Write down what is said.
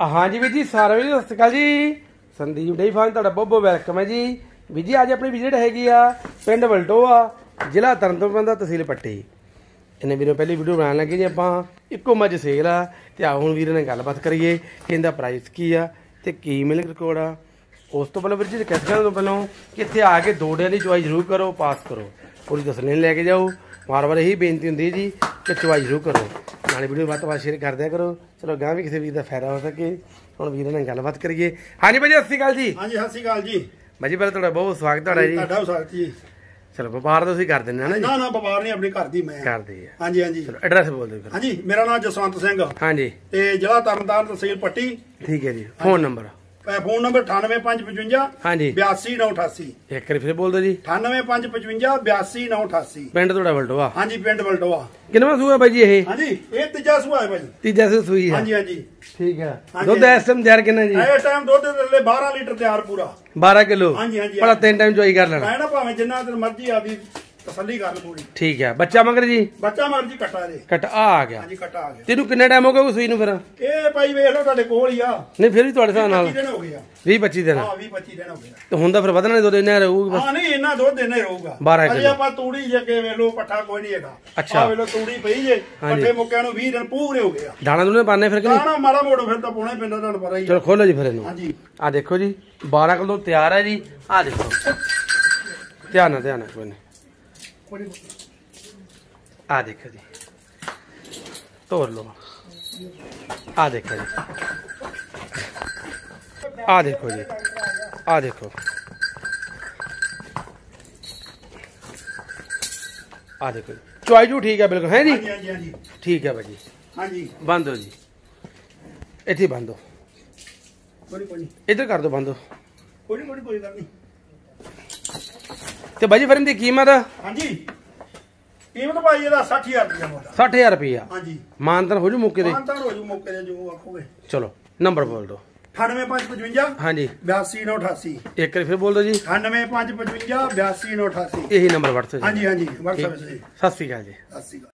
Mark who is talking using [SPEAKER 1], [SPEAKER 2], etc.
[SPEAKER 1] ਹਾਂਜੀ ਵੀਰ ਜੀ, ਸਾਰਿਆਂ ਨੂੰ ਸਤਿ ਸ਼੍ਰੀ ਅਕਾਲ ਜੀ। ਸੰਦੀਪ ਡੇਈ ਫਾਰਮ ਤੁਹਾਡਾ ਬਹੁਤ ਬਹੁਤ ਵੈਲਕਮ ਹੈ ਜੀ। ਵੀਰ ਜੀ, ਅੱਜ ਆਪਣੀ ਵਿਜ਼ਿਟ ਹੈਗੀ ਆ ਪਿੰਡ ਵਲਟੋਆ, ਜ਼ਿਲ੍ਹਾ ਤਰਨਤਾਰਨ ਦਾ ਤਹਿਸੀਲ ਪੱਟੀ। ਇਹਨੇ ਵੀਰੋ, ਪਹਿਲੀ ਵੀਡੀਓ ਬਣਾਉਣ ਲੱਗੇ ਜੀ ਆਪਾਂ। ਇੱਕੋ ਮੱਝ ਸੇਲ ਆ, ਤੇ ਆ ਹੁਣ ਵੀਰ ਨੇ ਗੱਲਬਾਤ ਕਰੀਏ ਕਿ ਇਹਦਾ ਪ੍ਰਾਈਸ ਕੀ ਆ ਤੇ ਕੀ ਮਿਲਕ ਰਿਕਾਰਡ ਆ। ਉਸ ਤੋਂ ਪਹਿਲਾਂ ਵੀਰ ਜੀ, ਕਿਸ ਤੋਂ ਪਹਿਲਾਂ ਕਿ ਇੱਥੇ ਆ ਕੇ ਦੋੜਿਆਂ ਦੀ ਚੁਆਈ ਜ਼ਰੂਰ ਕਰੋ ਪਾਸ ਕਰੋ। ਪੂਰੀ ਤਸੱਲੀ ਲੈ ਕੇ ਜਾਓ। ਵਾਰ ਵਾਰ ਇਹੀ ਬੇਨਤੀ ਹੁੰਦੀ ਜੀ ਕਿ ਚੁਆਈ ਜ਼ਰੂਰ ਕਰੋ। ਨਾਲੇ ਵੀਡੀਓ ਵੱਧ ਤੋਂ ਵੱਧ ਸ਼ੇਅਰ ਕਰ ਦਿਆ ਕਰੋ। ਚਲੋ ਗਾਂ ਵੀ ਕਿਸੇ ਵੀਰ ਦਾ ਫਾਇਦਾ ਹੋ ਸਕੇ। ਹੁਣ ਵੀਰ ਨਾਲ ਗੱਲਬਾਤ ਕਰੀਏ। ਹਾਂਜੀ ਭਾਜੀ ਸਤਿ ਸ਼੍ਰੀ ਅਕਾਲ ਜੀ।
[SPEAKER 2] ਹਾਂਜੀ ਸਤਿ ਸ਼੍ਰੀ ਅਕਾਲ ਜੀ।
[SPEAKER 1] ਭਾਜੀ ਪਹਿਲਾਂ ਤੁਹਾਡਾ ਬਹੁਤ ਸਵਾਗਤ ਤੁਹਾਡਾ ਜੀ।
[SPEAKER 2] ਤੁਹਾਡਾ ਸਵਾਗਤ ਜੀ।
[SPEAKER 1] ਚਲੋ ਵਪਾਰ ਤੁਸੀਂ ਕਰ ਦਿੰਦੇ ਹੋ ਨਾ ਜੀ?
[SPEAKER 2] ਨਾ ਨਾ ਵਪਾਰ ਨਹੀਂ ਆਪਣੀ ਘਰ ਦੀ ਮੈਂ।
[SPEAKER 1] ਕਰਦੇ ਆ।
[SPEAKER 2] ਹਾਂਜੀ ਹਾਂਜੀ।
[SPEAKER 1] ਚਲੋ ਐਡਰੈਸ ਬੋਲ ਦਿਓ ਫਿਰ।
[SPEAKER 2] ਹਾਂਜੀ ਮੇਰਾ ਨਾਮ ਜਸਵੰਤ ਸਿੰਘ।
[SPEAKER 1] ਹਾਂਜੀ।
[SPEAKER 2] ਤੇ ਜ਼ਿਲ੍ਹਾ ਤਰਨਤਾਰਨ ਤਹਿਸੀਲ ਪੱਟੀ।
[SPEAKER 1] ਠੀਕ ਹੈ ਜੀ ਫੋਨ ਨੰਬਰ
[SPEAKER 2] ਫੋਨ ਨੰਬਰ 98555
[SPEAKER 1] ਹਾਂਜੀ।
[SPEAKER 2] 82988
[SPEAKER 1] ਇੱਕ ਵਾਰੀ ਫਿਰ ਬੋਲ ਦਿਓ ਜੀ
[SPEAKER 2] 98555 82988
[SPEAKER 1] ਪਿੰਡ ਤੁਹਾਡਾ ਵਲਟੋਆ?
[SPEAKER 2] ਹਾਂਜੀ ਪਿੰਡ ਬਲਟੋਆ
[SPEAKER 1] ਕਿੰਨਵਾਂ ਸੂਆ ਬਾਈ ਜੀ ਇਹ?
[SPEAKER 2] ਹਾਂਜੀ ਇਹ ਤੀਜਾ ਸੁਭਾਅ ਹੈ ਭਾਜੀ।
[SPEAKER 1] ਤੀਜਾ ਸੂਈ ਹੈ।
[SPEAKER 2] ਹਾਂਜੀ ਹਾਂਜੀ।
[SPEAKER 1] ਠੀਕ ਹੈ। ਦੁੱਧ ਇਸ ਟਾਈਮ ਤਿਆਰ ਕਿੰਨਾ ਜੀ?
[SPEAKER 2] ਇਹ ਟਾਈਮ ਦੁੱਧ ਦੇ ਥੱਲੇ 12 ਲੀਟਰ ਤਿਆਰ ਪੂਰਾ।
[SPEAKER 1] 12 ਕਿਲੋ?
[SPEAKER 2] ਹਾਂਜੀ, ਹਾਂਜੀ,
[SPEAKER 1] ਭਲਾ ਤਿੰਨ ਟਾਈਮ ਚੋਈ ਕਰ ਲੈਣਾ।
[SPEAKER 2] ਮੈਂ ਨਾ ਭਾਵੇਂ ਜਿੰਨਾ ਦਿਨ ਮਰਜ਼ੀ ਆ ਵੀ ਤਸੱਲੀ ਕਰ ਪੂਰੀ।
[SPEAKER 1] ਠੀਕ ਹੈ। ਬੱਚਾ ਮਗਰ ਜੀ?
[SPEAKER 2] ਬੱਚਾ ਮਰਜ਼ੀ ਕੱਟਾ ਦੇ।
[SPEAKER 1] ਕਟ ਆ ਆ ਗਿਆ।
[SPEAKER 2] ਹਾਂਜੀ ਕੱਟਾ ਆ ਗਿਆ।
[SPEAKER 1] ਤੈਨੂੰ ਕਿੰਨਾ ਟਾਈਮ ਹੋ ਗਿਆ ਸੂਈ ਨੂੰ ਫਿਰ?
[SPEAKER 2] ਇਹ ਭਾਈ ਵੇਖ ਲਓ ਤੁਹਾਡੇ ਕੋਲ ਹੀ ਆ।
[SPEAKER 1] ਨਹੀਂ ਫਿਰ ਵੀ ਤੁਹਾਡੇ ਹਿਸਾਬ ਨਾਲ।
[SPEAKER 2] 25 ਦਿਨ ਹੋ ਗਏ ਆ।
[SPEAKER 1] 20 25 ਦਿਨ।
[SPEAKER 2] ਹਾਂ 20 25 ਦਿਨ ਹੋ ਗਏ ਆ।
[SPEAKER 1] ਤੇ ਹੁਣ ਤਾਂ ਫਿਰ ਵਧਣਾ ਨਹੀਂ ਦੁੱਧ ਇੰਨਾ ਰਹੂਗਾ ਬਸ।
[SPEAKER 2] ਹਾਂ ਨਹੀਂ ਇੰਨਾ ਦੁੱਧ ਦੇਣਾ ਹੀ ਰਹੂਗਾ।
[SPEAKER 1] 12
[SPEAKER 2] ਅਜੇ
[SPEAKER 1] ਕਿਲੋ।
[SPEAKER 2] ਆਪਾਂ ਤੂੜੀ ਜੇ ਅੱਗੇ ਵੇਖ ਲਓ ਪੱਠਾ ਕੋਈ ਨਹੀਂ ਹੈਗਾ।
[SPEAKER 1] ਅੱਛਾ।
[SPEAKER 2] ਆਹ ਵੇਖ ਲਓ ਤੂੜੀ ਪਈ ਜੇ। ਪੱਠੇ ਮੁੱਕਿਆਂ ਨੂੰ 20 ਦਿਨ ਪੂਰੇ ਹੋ ਗਏ ਆ।
[SPEAKER 1] ਦਾਣਾ ਦੁਨੇ ਪਾਣੇ ਫਿਰ ਕਿ ਨਹੀਂ?
[SPEAKER 2] ਕਾਣਾ ਮਾੜਾ ਮੋੜੋ ਫਿਰ ਤਾਂ ਪਾਉਣਾ ਹੀ ਪੈਂਦਾ ਤੁਹਾਨੂੰ ਪਤਾ ਹੀ ਆ।
[SPEAKER 1] ਚਲੋ ਖੋਲੋ ਜੀ ਫਿਰ ਇਹਨੂੰ।
[SPEAKER 2] ਹਾਂਜੀ।
[SPEAKER 1] ਆ ਦੇਖੋ ਜੀ 12 ਕਿਲੋ ਤਿਆਰ ਹੈ ਜੀ। ਆ ਦੇਖੋ। ਧਿਆਨ ਨਾਲ ਧਿਆਨ ਨਾਲ ਕੋਈ ਨਹੀਂ। ਆ ਦੇਖੋ ਜੀ। ਤੋੜ ਲਓ। ਆ ਦੇਖੋ ਜੀ। ਆ ਦੇਖੋ ਜੀ। ਆ ਦੇਖੋ। ਆ ਦੇਖੋ ਚੁਆਈ ਜੂ ਠੀਕ ਹੈ ਬਿਲਕੁਲ ਹੈ ਜੀ?
[SPEAKER 2] ਹਾਂਜੀ ਹਾਂਜੀ
[SPEAKER 1] ਠੀਕ ਹੈ ਭਾਜੀ।
[SPEAKER 2] ਹਾਂਜੀ।
[SPEAKER 1] ਬੰਦ ਹੋ ਜੀ। ਇੱਥੇ ਬੰਦ ਹੋ। ਇੱਧਰ ਕਰ ਦੋ ਬੰਦ ਹੋ।
[SPEAKER 2] ਕੋਈ ਨੀ, ਕੋਈ ਨੀ, ਕੋਈ ਗੱਲ ਨਹੀਂ
[SPEAKER 1] ਤੇ ਬਾਜੀ ਫਿਰ ਇਹਦੀ ਕੀਮਤ?
[SPEAKER 2] ਹਾਂਜੀ। ਕੀਮਤ ਭਾਈ ਇਹਦਾ 60000 ਰੁਪਏ ਮੋਟਾ
[SPEAKER 1] 60000 ਰੁਪਇਆ
[SPEAKER 2] ਹਾਂਜੀ।
[SPEAKER 1] ਮਾਨਤਨ ਹੋ ਜੂ ਮੁੱਕੇ ਦੇ
[SPEAKER 2] ਮਾਨਤਾਨ ਹੋ ਜੂ ਮੌਕੇ ਦੇ ਜੋ ਆਖੋਗੇ।
[SPEAKER 1] ਚਲੋ ਨੰਬਰ ਬੋਲ ਦਿਓ।
[SPEAKER 2] 98555
[SPEAKER 1] ਹਾਂਜੀ।
[SPEAKER 2] 82988
[SPEAKER 1] ਇੱਕ ਵਾਰੀ ਫਿਰ ਬੋਲ ਦਿਓ ਜੀ।
[SPEAKER 2] 98555 82988
[SPEAKER 1] ਇਹੀ ਨੰਬਰ WhatsApp ਜੀ।
[SPEAKER 2] ਹਾਂਜੀ ਹਾਂਜੀ WhatsApp ਤੇ
[SPEAKER 1] ਸਤਿ ਸ਼੍ਰੀ ਅਕਾਲ ਜੀ।
[SPEAKER 2] ਸਤਿ ਸ਼੍ਰੀ ਅਕਾਲ।